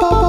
Bye bye.